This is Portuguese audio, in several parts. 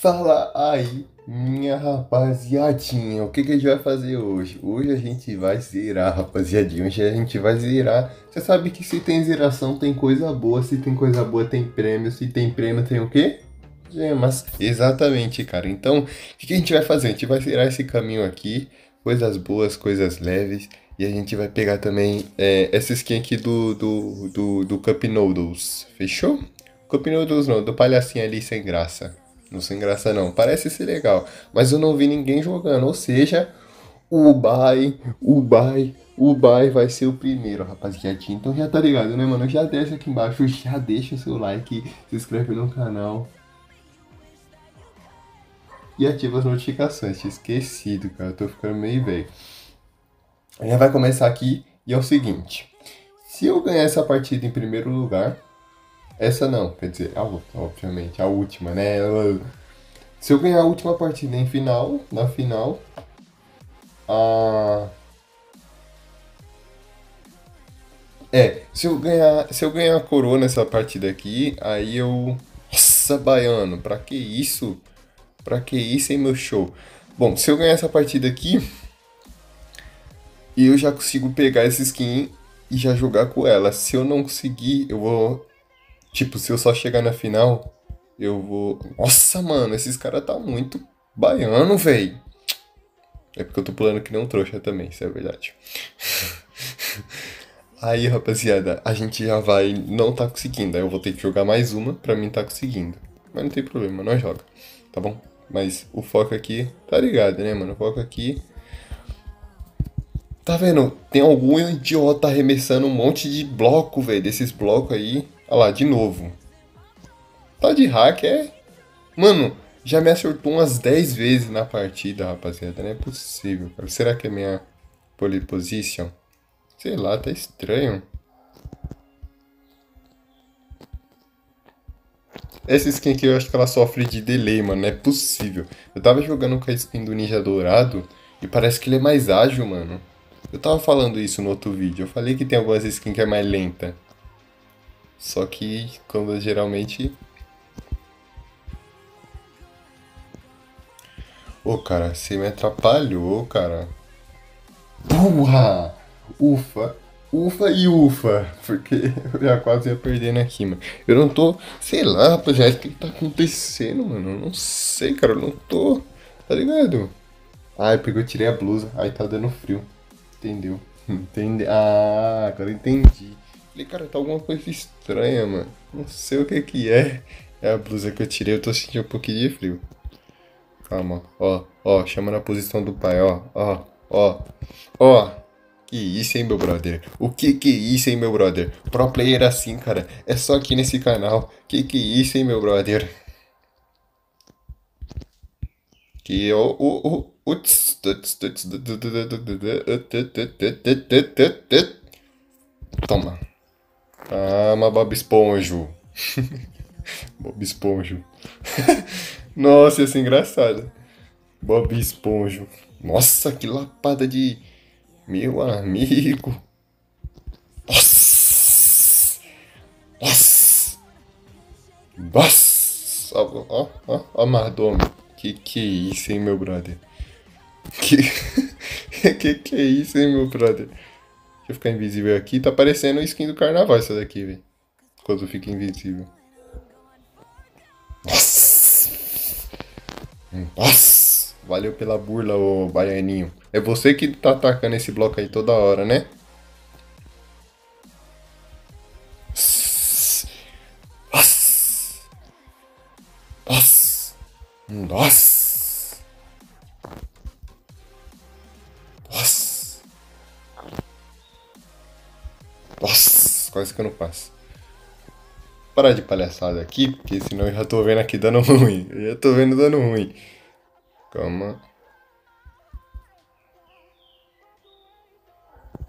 Fala aí, minha rapaziadinha, o que, que a gente vai fazer hoje? Hoje a gente vai zerar, rapaziadinha, hoje a gente vai zerar. Você sabe que se tem zeração tem coisa boa, se tem coisa boa tem prêmio, se tem prêmio tem o quê? Gemas. Exatamente, cara. Então, o que, que a gente vai fazer? A gente vai zerar esse caminho aqui, coisas boas, coisas leves. E a gente vai pegar também é, essa skin aqui do, do, do, do Cup Noodles. Fechou? Cup Noodles não, do palhacinho ali sem graça. Não sem graça não. Parece ser legal. Mas eu não vi ninguém jogando. Ou seja, o Bai, o Bai, o Bai vai ser o primeiro, rapaziada. Então já tá ligado, né, mano? Já desce aqui embaixo, já deixa o seu like, se inscreve no canal. E ativa as notificações. Tinha esquecido, cara. Eu tô ficando meio velho. Gente vai começar aqui e é o seguinte. Se eu ganhar essa partida em primeiro lugar, essa não, quer dizer, a outra, obviamente, a última, né? Se eu ganhar a última partida em final, na final, a É, se eu ganhar, se eu ganhar a coroa nessa partida aqui, aí eu Nossa, baiano, pra que isso? Pra que isso, hein, meu show? Bom, se eu ganhar essa partida aqui, eu já consigo pegar essa skin e já jogar com ela. Se eu não conseguir, eu vou Tipo, se eu só chegar na final, eu vou. Nossa, mano, esses caras tá muito baiano, velho. É porque eu tô pulando que um trouxa também, isso é verdade. Aí, rapaziada, a gente já vai. Não tá conseguindo. Aí eu vou ter que jogar mais uma pra mim tá conseguindo. Mas não tem problema, nós joga. Tá bom? Mas o foco aqui, tá ligado, né, mano? O foco aqui. Tá vendo? Tem algum idiota arremessando um monte de bloco, velho. Desses blocos aí. Olha lá, de novo. Tá de hack, é? Mano, já me acertou umas 10 vezes na partida, rapaziada. Não é possível, cara. Será que é minha pole position? Sei lá, tá estranho. Essa skin aqui eu acho que ela sofre de delay, mano. Não é possível. Eu tava jogando com a skin do Ninja Dourado e parece que ele é mais ágil, mano. Eu tava falando isso no outro vídeo. Eu falei que tem algumas skins que é mais lenta. Só que quando geralmente. Ô oh, cara, você me atrapalhou, cara. Porra! Ufa! Ufa e ufa! Porque eu já quase ia perdendo aqui, mano. Eu não tô. Sei lá, rapaziada, o que tá acontecendo, mano? Eu não sei, cara. Eu não tô. Tá ligado? Ai, porque eu tirei a blusa. Aí tá dando frio. Entendeu? Entende? Ah, agora entendi. Falei, cara, tá alguma coisa estranha, mano. Não sei o que que é. É a blusa que eu tirei, eu tô sentindo um pouquinho de frio. Calma, ó, ó, chama na posição do pai, ó, ó, ó, ó. Que isso, hein, meu brother? O que que é isso, hein, meu brother? Pro player assim, cara, é só aqui nesse canal. Que que é isso, hein, meu brother? Que o o o Toma. Ah, uma Bob Esponjo. Bob Esponjo. Nossa, ia ser engraçado. Bob Esponjo. Nossa, que lapada de. Meu amigo. Nossa. Nossa. Nossa. Ó, ó, ó, ó, Mardome. Que que é isso, hein, meu brother? Que que, que é isso, hein, meu brother? Deixa eu ficar invisível aqui. Tá parecendo skin do carnaval essa daqui, velho. Quando fica invisível. Nossa! Nossa! Valeu pela burla, ô baianinho. É você que tá atacando esse bloco aí toda hora, né? Nossa! Nossa! Nossa! Quase que eu não passo. Parar de palhaçada aqui, porque senão eu já tô vendo aqui dando ruim. Eu já tô vendo dando ruim. Calma.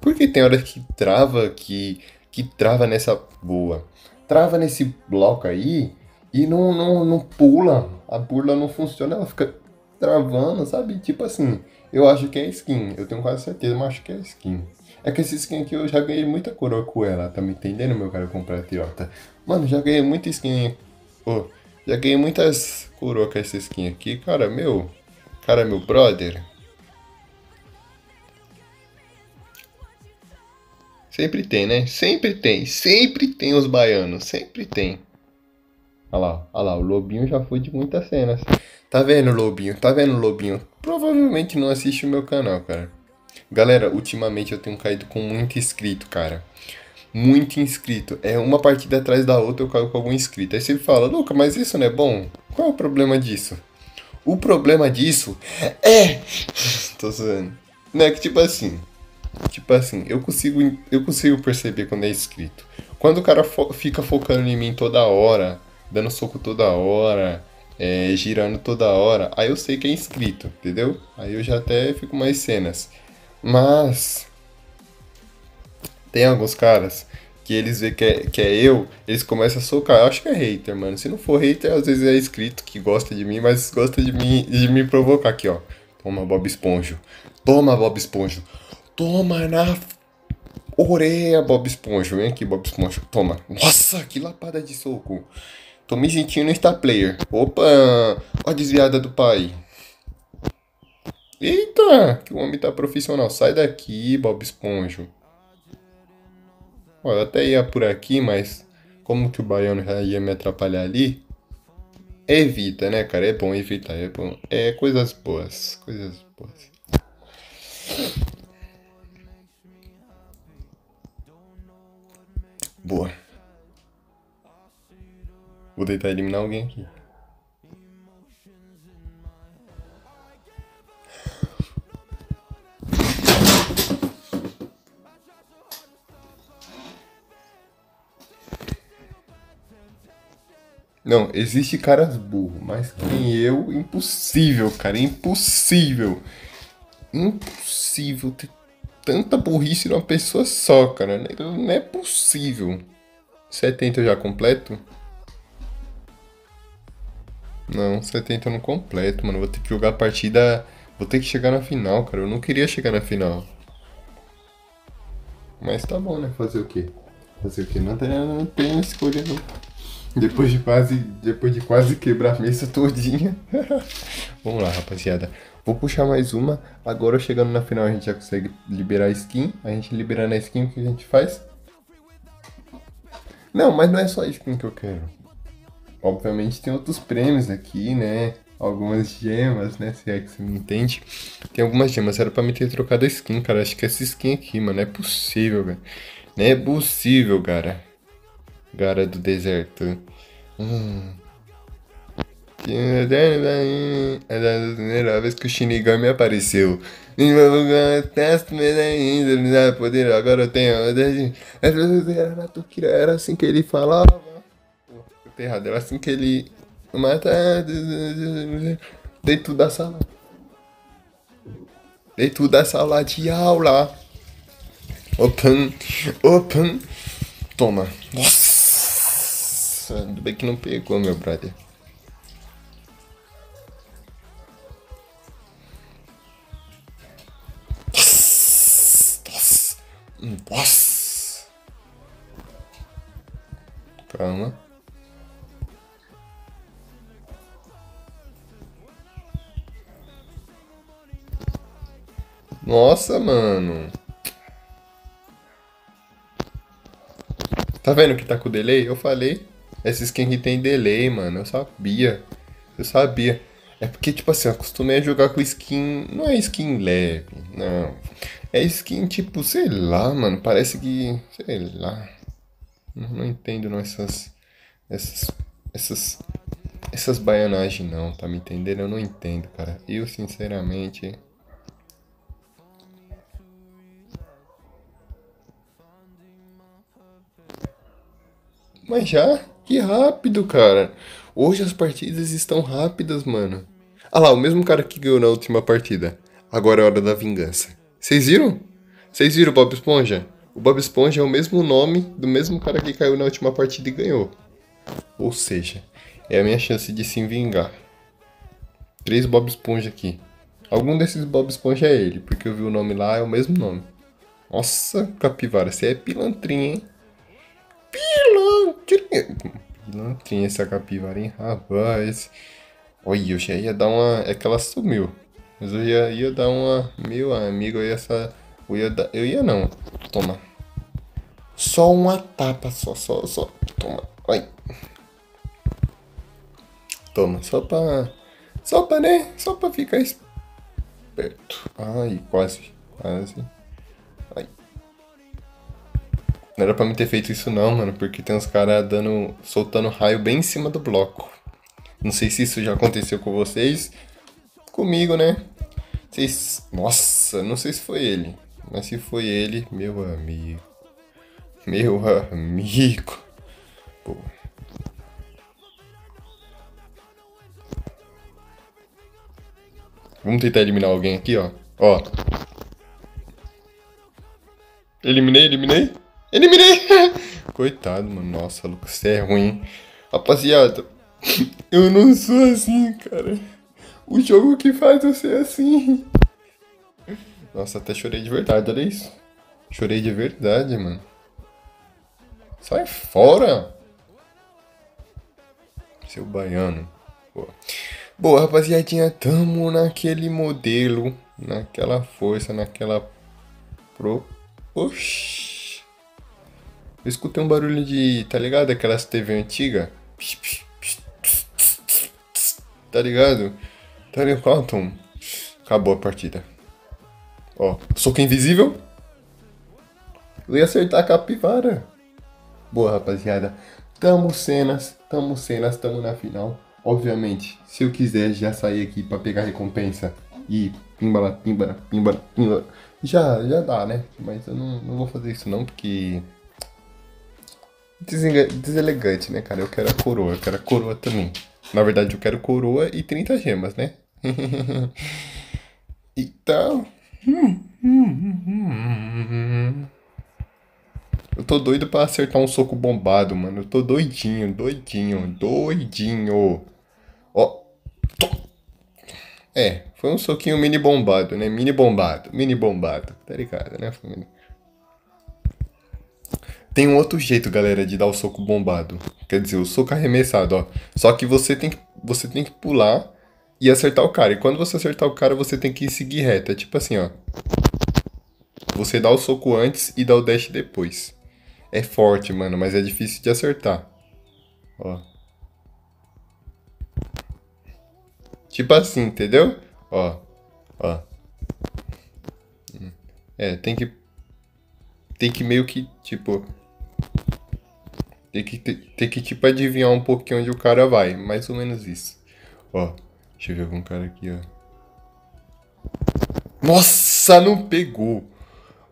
Porque tem hora que trava, que, que trava nessa boa. Trava nesse bloco aí e não, não, não pula. A burla não funciona, ela fica travando, sabe? Tipo assim, eu acho que é skin. Eu tenho quase certeza, mas acho que é skin. É que essa skin aqui eu já ganhei muita coroa com ela, tá me entendendo, meu cara compatriota? Mano, já ganhei muita skin. Oh, Já ganhei muitas coroas com essa skin aqui, cara, meu. Cara, meu brother. Sempre tem, né? Sempre tem. Sempre tem os baianos. Sempre tem. Olha lá, olha lá. O Lobinho já foi de muitas cenas. Tá vendo, Lobinho? Tá vendo, Lobinho? Provavelmente não assiste o meu canal, cara. Galera, ultimamente eu tenho caído com muito inscrito, cara. Muito inscrito. É uma partida atrás da outra eu caio com algum inscrito. Aí você fala, Luca, mas isso não é bom? Qual é o problema disso? O problema disso é. Tô zoando. Não é que tipo assim. Tipo assim, eu consigo, eu consigo perceber quando é inscrito. Quando o cara fo fica focando em mim toda hora, dando soco toda hora, é, girando toda hora, aí eu sei que é inscrito, entendeu? Aí eu já até fico mais cenas. Mas tem alguns caras que eles vê que é, que é eu, eles começam a socar. Eu acho que é hater, mano. Se não for hater, às vezes é inscrito que gosta de mim, mas gosta de me, de me provocar aqui, ó. Toma, Bob Esponjo. Toma, Bob Esponjo. Toma na orelha, Bob Esponja. Vem aqui, Bob Esponja. Toma. Nossa, que lapada de soco. Tô me sentindo Star Player. Opa! Ó desviada do pai. Eita! Que o homem tá profissional. Sai daqui, Bob Esponja. Ó, eu até ia por aqui, mas como que o baiano já ia me atrapalhar ali? Evita, né, cara? É bom evitar. É bom. É coisas boas. Coisas boas. Boa. Vou tentar eliminar alguém aqui. Não, existe caras burros, mas quem eu, impossível, cara, impossível. Impossível ter tanta burrice numa pessoa só, cara. Não é possível. 70 eu já completo? Não, 70 eu não completo, mano. Vou ter que jogar a partida. Vou ter que chegar na final, cara. Eu não queria chegar na final. Mas tá bom, né? Fazer o quê? Fazer o quê? Não tem, não tem escolha, não. Depois de quase, depois de quase quebrar a mesa todinha. Vamos lá, rapaziada. Vou puxar mais uma. Agora chegando na final a gente já consegue liberar a skin. A gente liberando a skin, o que a gente faz? Não, mas não é só a skin que eu quero. Obviamente tem outros prêmios aqui, né? Algumas gemas, né? Se é que você me entende. Tem algumas gemas. Era pra me ter trocado a skin, cara. Acho que essa skin aqui, mano. É possível, velho. Não é possível, cara. Gara do deserto. Hum. É da primeira vez que o Shinigami apareceu. Poder, agora eu tenho. Era assim que ele falava. Pô, errado, era assim que ele. Mata. Dentro da sala. Dentro da sala de aula. Open. Open. Toma. Nossa. Ainda bem que não pegou, meu brother. Nossa! Nossa, mano. Tá vendo que tá com delay? Eu falei. Essa skin aqui tem delay, mano. Eu sabia. Eu sabia. É porque, tipo assim, eu acostumei a jogar com skin. Não é skin leve, não. É skin tipo, sei lá, mano. Parece que. Sei lá. Não, não entendo não essas. Essas. Essas. Essas baianagens não, tá me entendendo? Eu não entendo, cara. Eu sinceramente. Mas já? Que rápido, cara. Hoje as partidas estão rápidas, mano. Ah lá, o mesmo cara que ganhou na última partida. Agora é hora da vingança. Vocês viram? Vocês viram o Bob Esponja? O Bob Esponja é o mesmo nome do mesmo cara que caiu na última partida e ganhou. Ou seja, é a minha chance de se vingar. Três Bob Esponja aqui. Algum desses Bob Esponja é ele, porque eu vi o nome lá, é o mesmo nome. Nossa, capivara, você é pilantrinha, hein? Pilantrinha. Não tinha essa capivara, hein? Rapaz. Olha, eu já ia dar uma. É que ela sumiu. Mas eu ia, ia dar uma. Meu amigo, eu ia essa. Eu ia dar. Eu ia não. Toma. Só uma tapa, só, só, só. Toma. Ai. Toma, só pra. Só pra, né? Só pra ficar esperto. Ai, quase. Quase. Não era pra me ter feito isso não, mano, porque tem uns caras dando. soltando raio bem em cima do bloco. Não sei se isso já aconteceu com vocês. Comigo, né? Vocês. Nossa, não sei se foi ele. Mas se foi ele, meu amigo. Meu amigo. Pô. Vamos tentar eliminar alguém aqui, ó. Ó. Eliminei, eliminei. Eliminei! Coitado, mano. Nossa, Lucas, você é ruim. Rapaziada, eu não sou assim, cara. O jogo que faz eu ser assim. Nossa, até chorei de verdade, olha isso. Chorei de verdade, mano. Sai fora! Seu baiano. Boa. Boa, rapaziadinha, tamo naquele modelo, naquela força, naquela pro... Oxi. Eu escutei um barulho de, tá ligado? Aquelas TV antiga. Tá ligado? Tá ligado, Quantum? Acabou a partida. Ó, soco invisível. Eu ia acertar a capivara. Boa, rapaziada. Tamo cenas, tamo cenas, tamo na final. Obviamente, se eu quiser já sair aqui para pegar recompensa e pimbala, pimbala, pimbala, pimbala, já, já dá, né? Mas eu não, não vou fazer isso não, porque... Deselegante, né, cara? Eu quero a coroa, eu quero a coroa também. Na verdade, eu quero coroa e 30 gemas, né? então... Eu tô doido pra acertar um soco bombado, mano. Eu tô doidinho, doidinho, doidinho. Ó. É, foi um soquinho mini bombado, né? Mini bombado, mini bombado. Tá ligado, né, família? Tem um outro jeito, galera, de dar o soco bombado. Quer dizer, o soco arremessado, ó. Só que você tem que, você tem que pular e acertar o cara. E quando você acertar o cara, você tem que seguir reto. É tipo assim, ó. Você dá o soco antes e dá o dash depois. É forte, mano, mas é difícil de acertar. Ó. Tipo assim, entendeu? Ó. Ó. É, tem que... Tem que meio que, tipo... Tem que, tem que, tipo, adivinhar um pouquinho onde o cara vai. Mais ou menos isso. Ó. Deixa eu ver algum cara aqui, ó. Nossa, não pegou.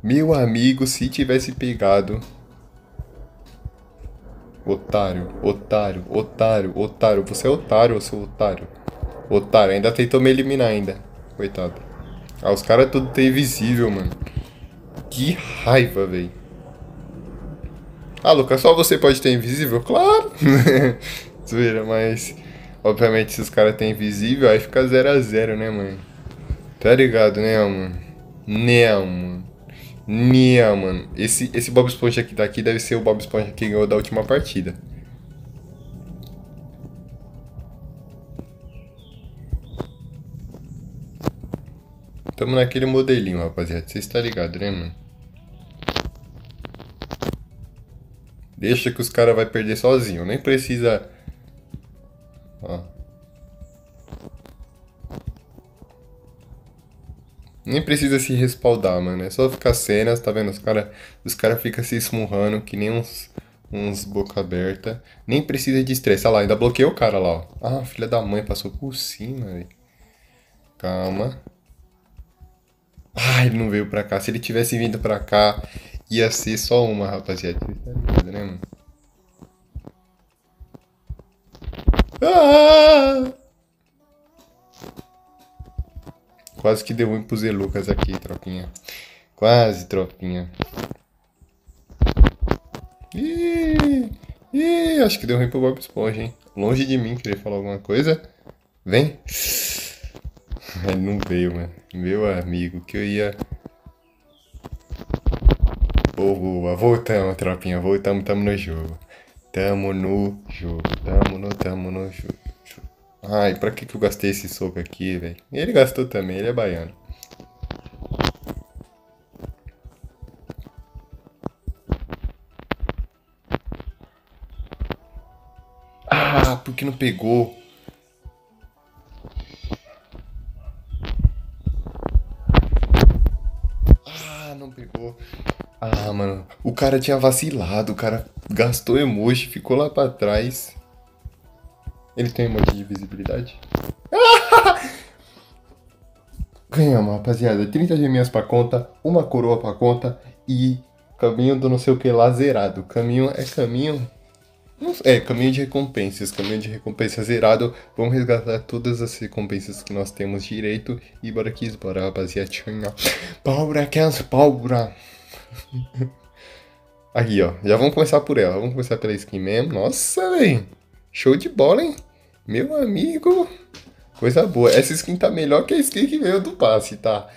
Meu amigo, se tivesse pegado... Otário, otário, otário, otário. Você é otário, seu otário. Otário, ainda tentou me eliminar ainda. Coitado. Ah, os caras tudo tem invisível, mano. Que raiva, velho. Ah, Lucas, só você pode ter invisível? Claro! Zoeira, mas... Obviamente, se os caras têm invisível, aí fica 0x0, né, mano? Tá ligado, né, mano? Né, mano? Nia, mano. Esse, esse Bob Esponja tá aqui deve ser o Bob Esponja que ganhou da última partida. Tamo naquele modelinho, rapaziada. Você está ligado, né, mano? Deixa que os caras vai perder sozinho. Nem precisa... Ó. Nem precisa se respaldar, mano. É só ficar cenas, tá vendo? Os caras os cara ficam se esmurrando que nem uns, uns boca aberta. Nem precisa de estresse. Olha lá, ainda bloqueei o cara lá, ó. Ah, filha da mãe, passou por cima, velho. Calma. Ah, ele não veio pra cá. Se ele tivesse vindo pra cá, ia ser só uma, rapaziada. Tá né, mano? Ah! Quase que deu ruim pro Zé Lucas aqui, tropinha. Quase, tropinha. Ih, ih, acho que deu ruim pro Bob Esponja, hein? Longe de mim querer falar alguma coisa. Vem. Ele não veio, mano. Meu amigo, que eu ia... Boa. Voltamos, tropinha. Voltamos, tamo no jogo. Tamo no jogo. Tamo no, tamo no jogo. Ai, pra que que eu gastei esse soco aqui, velho? Ele gastou também, ele é baiano. Ah, por que não pegou? O cara tinha vacilado, o cara gastou emoji, ficou lá pra trás. Ele tem emoji de visibilidade? Ganhamos, rapaziada. 30 geminhas pra conta, uma coroa pra conta e caminho do não sei o que lá zerado. Caminho é caminho. É, caminho de recompensas. Caminho de recompensas zerado. Vamos resgatar todas as recompensas que nós temos direito. E bora aqui, bora, rapaziadinha. Paura, que as paura. Aqui, ó. Já vamos começar por ela. Vamos começar pela skin mesmo. Nossa, velho. Show de bola, hein? Meu amigo. Coisa boa. Essa skin tá melhor que a skin que veio do passe, tá?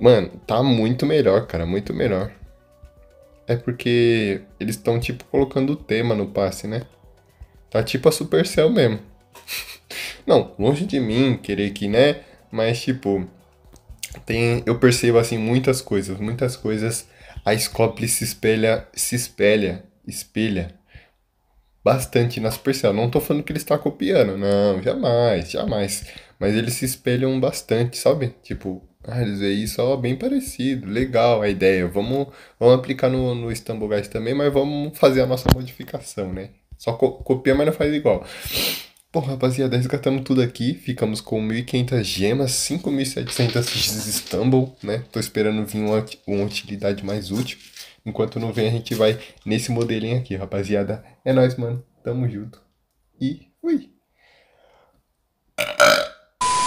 Mano, tá muito melhor, cara. Muito melhor. É porque eles estão, tipo, colocando o tema no passe, né? Tá tipo a Supercell mesmo. Não, longe de mim querer que, né? Mas, tipo, tem, eu percebo, assim, muitas coisas. Muitas coisas. A Scopely se espelha, se espelha, espelha bastante na Supercell. Não tô falando que ele está copiando, não, jamais, jamais. Mas eles se espelham bastante, sabe? Tipo, ah, eles veem isso ó, bem parecido, legal a ideia. Vamos, vamos aplicar no, no Istanbul Guys também, mas vamos fazer a nossa modificação, né? Só co copia, mas não faz igual. Bom, rapaziada, resgatamos tudo aqui. Ficamos com 1.500 gemas, 5.700 de Istanbul, né? Tô esperando vir uma, uma utilidade mais útil. Enquanto não vem, a gente vai nesse modelinho aqui, rapaziada. É nóis, mano. Tamo junto. E fui.